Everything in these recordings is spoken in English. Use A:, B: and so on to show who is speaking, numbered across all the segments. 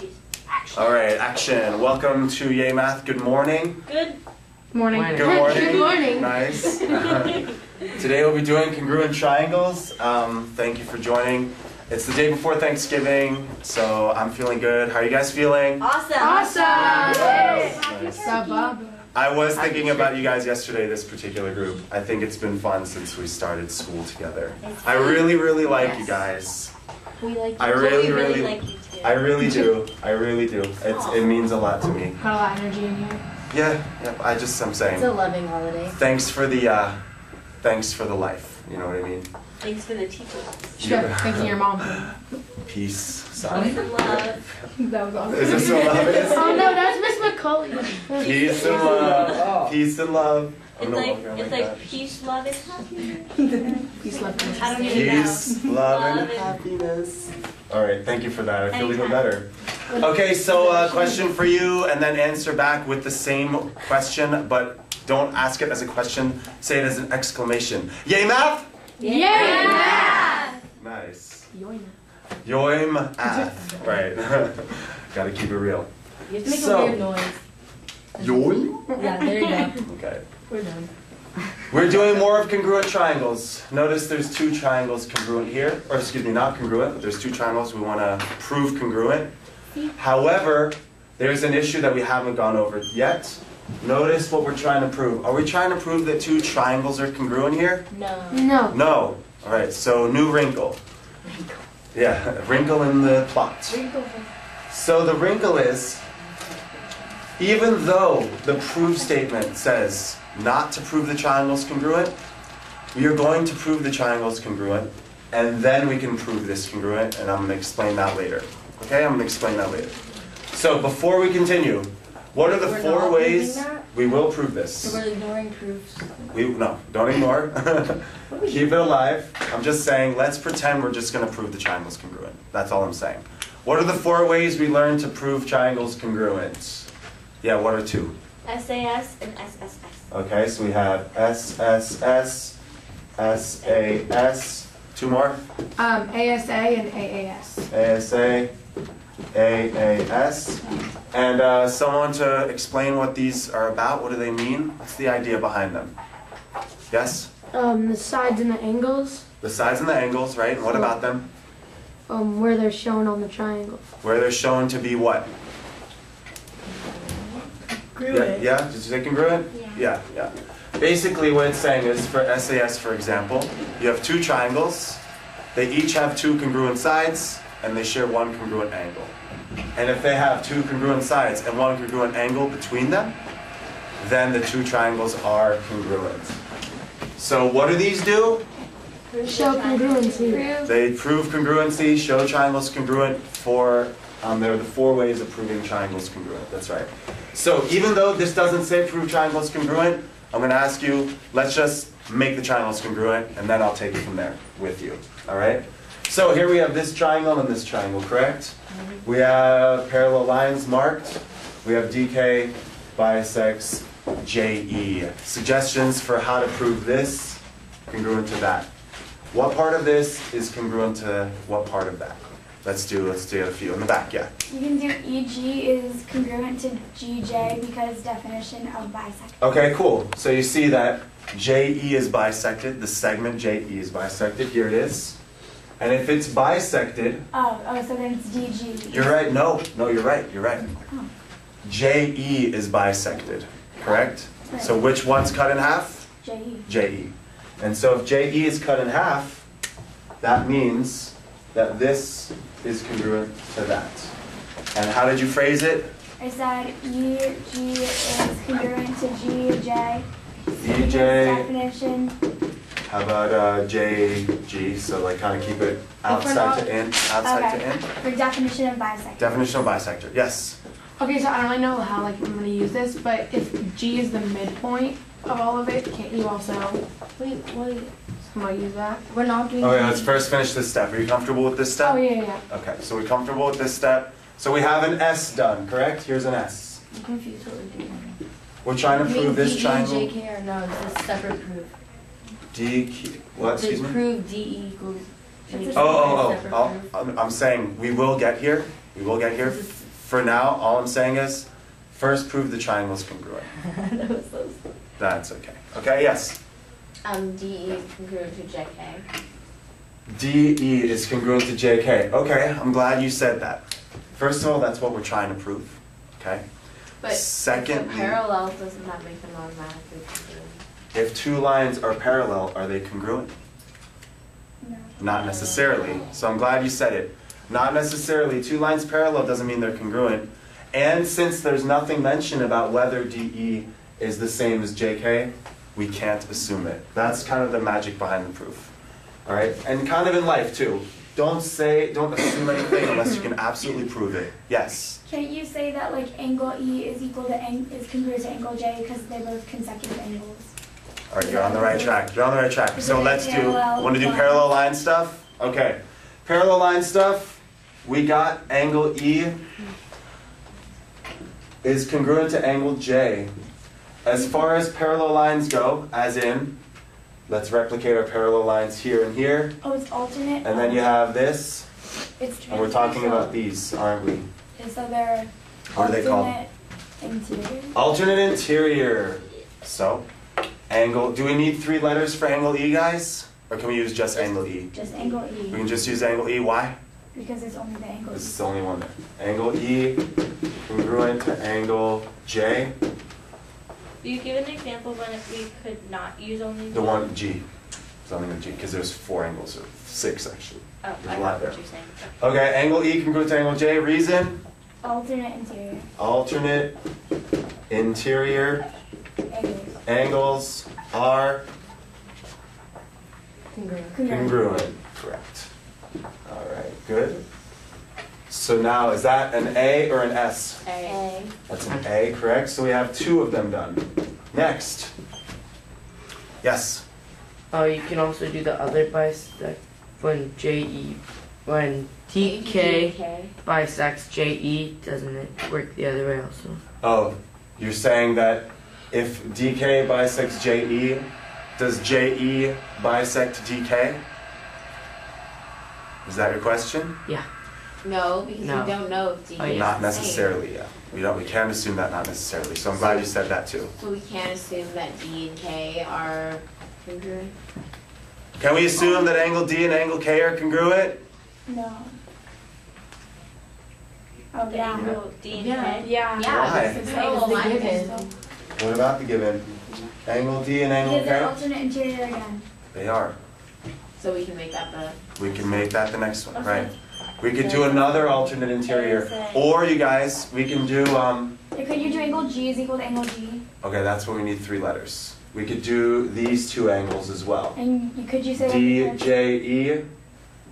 A: Peace.
B: All right, action. Welcome to Yay Math. Good morning.
A: Good.
C: Morning.
B: Good morning.
C: Good morning.
B: Nice. Today we'll be doing congruent triangles. Um, thank you for joining. It's the day before Thanksgiving, so I'm feeling good. How are you guys feeling?
A: Awesome.
C: Awesome.
B: Nice. I was thinking about you guys yesterday, this particular group. I think it's been fun since we started school together. I really, really like you guys.
A: We like you.
B: I really,
A: really,
B: really-
A: like you too.
B: I really do. I really do. It's, it means a lot to me.
C: Got a lot of energy in here.
B: Yeah, yeah. I just, I'm saying.
D: It's a loving holiday.
B: Thanks for the, uh, thanks for the life. You know what I mean?
A: Thanks for the teaching.
C: Sure. Thanking your mom.
B: Peace.
A: Peace and love.
C: That was awesome.
B: Is this so obvious?
C: Oh no, that's Miss McCully.
B: Peace and love. Peace and love.
A: It's
B: gonna
A: like it's
B: like
A: like
B: that.
A: peace, love, and happiness.
C: Peace, love, and
A: I don't even know.
B: Peace, love, and
A: Love and-
B: happiness. All right, thank you for that. I feel even
A: Anytime.
B: better. Okay, so uh, question for you, and then answer back with the same question, but don't ask it as a question. Say it as an exclamation. Yay, math!
C: Yeah.
B: Nice.
C: Yoina.
B: Yoim math. Right. Gotta keep it real.
D: You have to make
B: So-
D: a weird noise.
B: Yoim?
D: Yeah, there you go.
B: Okay.
D: We're done.
B: We're doing more of congruent triangles. Notice there's two triangles congruent here, or excuse me, not congruent, but there's two triangles we want to prove congruent. However, there's an issue that we haven't gone over yet. Notice what we're trying to prove. Are we trying to prove that two triangles are congruent here?
D: No.
C: No.
B: No. All right, so new wrinkle. Wrinkle. Yeah, wrinkle in the plot. Wrinkle. So the wrinkle is, even though the prove statement says not to prove the triangle's congruent, we are going to prove the triangle's congruent, and then we can prove this congruent, and I'm going to explain that later. Okay, I'm going to explain that later. So before we continue, what are the
D: We're
B: four ways we will prove
D: So
B: this?
D: we're ignoring proofs.
B: We, no, don't ignore. Keep it alive. I'm just saying, let's pretend we're just going to prove the triangle's congruent. That's all I'm saying. What are the four ways we learn to prove triangles congruent? Yeah, what are two?
A: SAS and SSS.
B: Okay, so we have SSS, SAS, two more,
C: Um, ASA and AAS.
B: ASA, AAS. And uh, someone to explain what these are about, what do they mean? What's the idea behind them? Yes?
E: Um, the sides and the angles,
B: The sides and the angles, right? And what about them?
E: um, where they're shown on the triangle.
B: Where they're shown to be what? Yeah, yeah, did you say congruent? Yeah, yeah. Basically, what it's saying is for SAS, for example, you have two triangles. They each have two congruent sides, and they share one congruent angle. And if they have two congruent sides and one congruent angle between them, then the two triangles are congruent. So what do these do?
E: Show congruency.
B: They prove congruency, show triangles congruent for, um, they're the four ways of proving triangles congruent, that's right. So even though this doesn't say prove triangles congruent, I'm gonna ask you, let's just make the triangles congruent, and then I'll take it from there with you, all right? So here we have this triangle and this triangle, correct? Mm-hmm. We have parallel lines marked. We have DK bisects JE. Suggestions for how to prove this congruent to that. What part of this is congruent to what part of that? Let's do, let's do a few in the back, yeah.
F: You can do EG is congruent to GJ because definition of bisect.
B: Okay, cool. So you see that JE is bisected, the segment JE is bisected, here it is. And if it's bisected,
F: Oh, oh, so then it's DG.
B: you're right, no, no, you're right, you're right. Oh. JE is bisected, correct? Right. So which one's cut in half?
F: JE.
B: JE. And so if JE is cut in half, that means that this is congruent to that. And how did you phrase it?
F: I said EG is congruent to GJ. because
B: EJ,
F: Definition.
B: how about uh, JG? So like kind of keep it outside to in, outside to
F: Okay.
B: in.
F: For definition of bisector.
B: Definition of bisector, yes.
C: Okay, so I don't really know how like I'm gonna use this, but if G is the midpoint of all of it, can't you also
D: Wait, wait.
C: Somehow use that?
D: We're not doing.
B: Okay, let's first finish this step. Are you comfortable with this step?
C: Oh yeah, yeah.
B: Okay, so we're comfortable with this step. So we have an S done, correct? Here's an S.
D: I'm confused what we're doing.
B: We're trying to
D: You
B: prove
D: mean
B: this
D: DE,
B: triangle.
D: JK or no? It's a separate proof.
B: D, Q, what,
D: To
B: excuse me?
D: prove DE equals.
F: It's
B: Oh, oh, oh, oh, I'm, I'm saying, we will get here, we will get here. For now, all I'm saying is, first prove the triangle's congruent.
A: That was so.
B: That's okay. Okay, yes.
A: Um, DE is congruent to JK.
B: DE is congruent to JK. Okay, I'm glad you said that. First of all, that's what we're trying to prove. Okay?
G: But
B: Secondly-
G: the parallel doesn't that make them automatically congruent?
B: If two lines are parallel, are they congruent?
F: No.
B: Not necessarily. So I'm glad you said it. Not necessarily. Two lines parallel doesn't mean they're congruent. And since there's nothing mentioned about whether DE is the same as JK, we can't assume it. That's kind of the magic behind the proof. All right? And kind of in life too. Don't say, don't assume anything unless you can absolutely prove it. Yes.
F: Can't you say that like angle E is equal to ang- is congruent to angle J because they're both consecutive angles?
B: All right, you're on the right track. You're on the right track. So let's do, want to do parallel line stuff? Okay. Parallel line stuff, we got angle E is congruent to angle J. As far as parallel lines go, as in, let's replicate our parallel lines here and here.
F: Oh, it's alternate.
B: And then you have this,
F: It's
B: and we're talking about these, aren't we?
F: And so they're
B: What are they called?
F: alternate interior.
B: Alternate interior. So, angle, do we need three letters for angle E, guys? Or can we use just angle E?
F: Just angle E.
B: We can just use angle E. Why?
F: because it's only the angle.
B: This is the only one there. Angle E congruent to angle J,
A: you give an example when we could not use only
B: the one G. It's only the G because there's four angles or six actually.
A: Oh,
B: There's
A: I
B: a lot
A: got
B: there.
A: what you're saying.
B: Okay, angle E congruent to angle J. Reason?
F: Alternate interior
B: Alternate interior
F: angles.
B: angles are
D: Congruent.
B: congruent. Correct. All right, good. So now, is that an A or an S?
A: A.
B: That's an A, correct? So we have two of them done. Next. Yes.
H: Oh, you can also do the other bisect when JE, when TK
A: JK.
H: bisects JE, doesn't it work the other way also?
B: Oh, you're saying that if DK bisects JE, does JE bisect DK? Is that your question?
G: No, because
H: No.
G: we don't know if D
H: Oh,
G: is
H: yeah.
B: Not
G: the same.
B: necessarily, yeah. We don't, we can't assume that not necessarily. So I'm glad you said that too.
G: So we can't assume that D and K are congruent?
B: Can we assume that angle D and angle K are congruent?
F: No. Oh
A: The
F: yeah.
A: angle D and
D: Yeah.
A: K.
F: Yeah.
G: Yeah,
B: Why?
G: that's the same as
D: Oh,
G: the
D: my
G: given.
B: What about the given? Angle D and angle
F: Because they're
B: K?
F: alternate interior again.
B: They are.
G: So we can make that the,
B: We can make that the next one,
F: Okay.
B: right? We could do another alternate interior. Or you guys, we can do, um,
F: could you do angle G is equal to angle G?
B: okay, that's when we need three letters. We could do these two angles as well.
F: And you could you say
B: D,
F: like
B: J, E,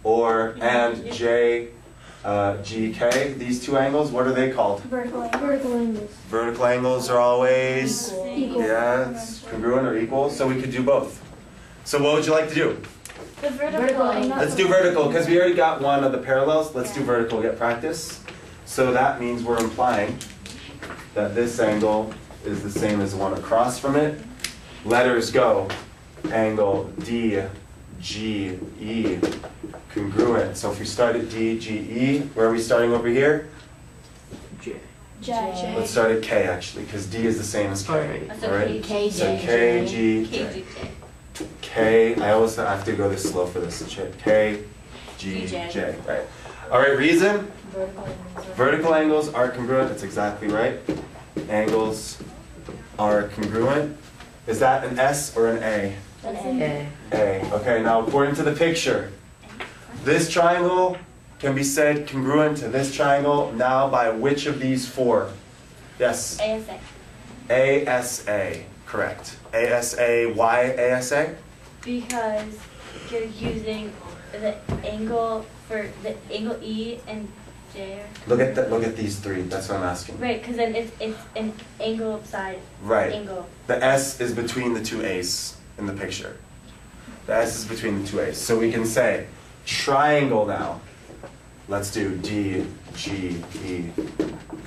B: or, and J, uh, G, K. These two angles, what are they called?
F: vertical angle?
E: Vertical angles.
B: Vertical angles are always,
F: Equal.
B: yeah, congruent or equal, so we could do both. So what would you like to do?
F: The vertical,
D: Vertical.
B: Let's do vertical, because we already got one of the parallels. Let's do vertical, get practice. So that means we're implying that this angle is the same as the one across from it. Letters go, angle D, G, E, congruent. So if we start at D, G, E, where are we starting over here?
H: J.
F: J.
B: Let's start at K actually, because D is the same as K.
H: Alright.
A: So
B: Alright.
A: K,
B: So
A: J,
B: K, G,
A: K,
B: J.
A: G, J.
B: K, I always have to go this slow for this. Ch- K, G,
A: J.
B: J, right. All right, reason?
G: vertical angles are-
B: Vertical angles are congruent, that's exactly right. Angles are congruent. Is that an S or an A?
F: That's an
H: A.
B: A, okay, now according to the picture, this triangle can be said congruent to this triangle now by which of these four? Yes,
A: ASA.
B: ASA, correct. ASA, why ASA?
A: Because you're using the angle for the angle E and J.
B: Look at, the, look at these three, that's what I'm asking.
A: Right, because then it's, it's an angle side
B: Right.
A: angle.
B: The S is between the two A's in the picture. The S is between the two A's. So we can say triangle now. Let's do D, G, E.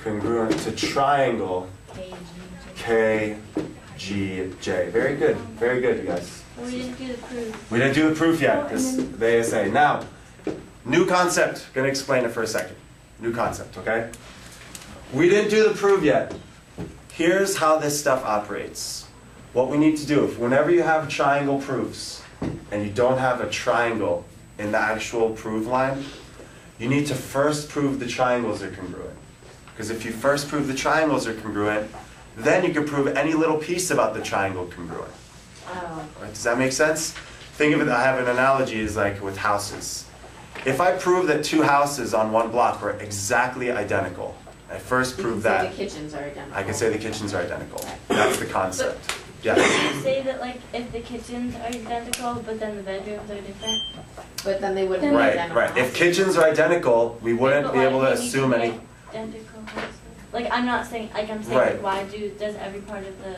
B: Congruent to triangle
G: K, G, J.
B: K, G, J. Very good, very good, you guys.
A: We didn't do the proof.
B: We didn't do the proof
F: Oh,
B: yet,
F: and
B: this,
F: then-
B: the ASA. Now, new concept, gonna explain it for a second. New concept, okay? We didn't do the proof yet. Here's how this stuff operates. What we need to do, if whenever you have triangle proofs and you don't have a triangle in the actual proof line, you need to first prove the triangles are congruent. Because if you first prove the triangles are congruent, then you can prove any little piece about the triangle congruent.
G: Oh.
B: Right, Does that make sense? Think of it, I have an analogy is like with houses. If I prove that two houses on one block are exactly identical, I first
G: You
B: prove
G: can say
B: that,
G: the kitchens are identical.
B: I can say the kitchens are identical. That's the concept. Yeah,
A: Can you say that like if the kitchens are identical, but then the bedrooms are different?
G: But then they wouldn't be
B: right,
G: identical.
B: right. If kitchens are identical, we wouldn't
A: But
B: be able to assume any.
A: Identical houses. Like I'm not saying like I'm saying
B: Right.
A: like why do does every part of the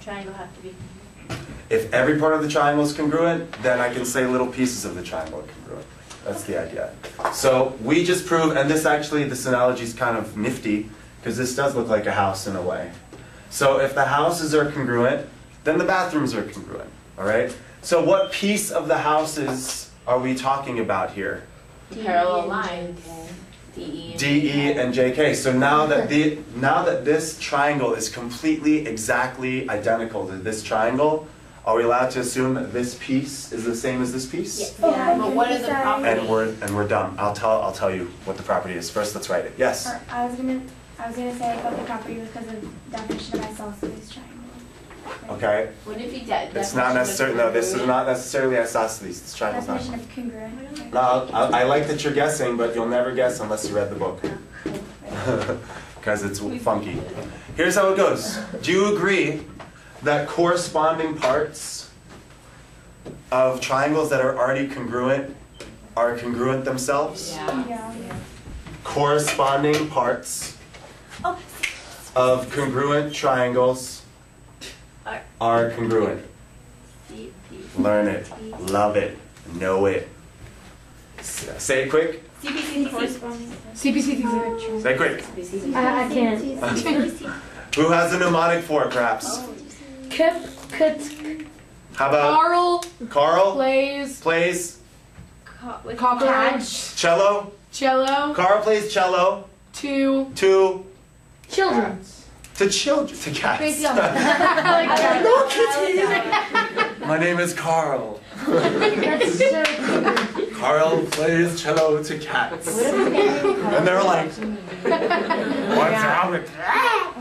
A: triangle have to be?
B: If every part of the triangle is congruent, then I can say little pieces of the triangle are congruent. That's the idea. So we just prove, and this actually, this analogy is kind of nifty, because this does look like a house in a way. So if the houses are congruent, then the bathrooms are congruent, all right? So what piece of the houses are we talking about here?
G: Parallel lines. DE.
B: D, E, and JK. So now that the now that this triangle is completely exactly identical to this triangle, are we allowed to assume that this piece is the same as this piece?
F: Oh,
G: Yeah,
F: my
G: but what is
F: goodness,
G: the
F: sorry.
G: property?
B: And we're and we're done. I'll tell I'll tell you what the property is. First, let's write it. Yes.
F: Or I was gonna, I was gonna say I thought the property was because of definition of isosceles triangle.
B: Okay.
G: Wouldn't it be de-
B: It's not necessarily no. This is not necessarily isosceles. This triangle's not.
F: Definition of congruent.
B: No, I'll- I, I like that you're guessing, but you'll never guess unless you read the book. Oh, because it's funky. Here's how it goes. Do you agree that corresponding parts of triangles that are already congruent are congruent themselves?
G: Yeah.
F: Yeah.
B: Corresponding parts
A: Oh,
B: of congruent triangles
A: Are-
B: are congruent. Learn it. Love it. Know it. Say it quick.
A: CPC corresponding.
C: CPC.
B: Say it quick.
E: I, I can't.
B: Who has a mnemonic for it, perhaps?
C: Kip, Kit,
B: How about
C: Carl
B: Carl
C: plays
B: plays
A: Co- with
C: cockroach,
B: cello?
C: cello,
B: Carl plays cello
C: two,
B: Two.
E: Children.
B: To children to cats. No kitty. My name is Carl.
E: That's so cute.
B: Carl plays cello to cats. And they're like, what's wrong with that?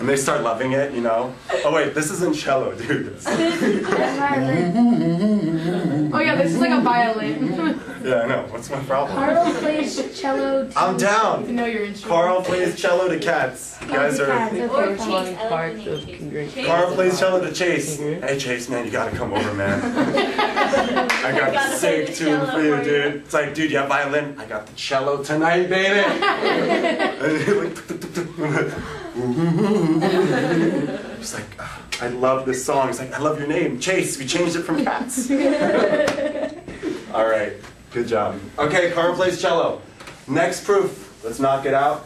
B: And they start loving it, you know. Oh wait, this isn't cello, dude.
C: Oh yeah, this is like a violin.
B: Yeah, I know. What's my problem?
E: Carl plays cello. To
B: I'm down.
C: to know your instrument.
B: Carl plays cello to cats. You guys are.
E: Cats,
A: Or
E: okay,
A: Chase. I like the
H: Parts
A: name
H: of
A: Chase.
B: Carl plays cello to Chase.
H: Mhm.
B: Hey Chase, man, you gotta come over, man. I got
A: Gotta
B: the
A: play
B: sick tune for you, dude. It's like, dude, you have violin? I got the cello tonight, baby. And you're like, He's "Ah, I love this song. It's like, I love your name, Chase. We changed it from cats. All right, good job. Okay, Carl plays cello. Next proof. Let's knock it out.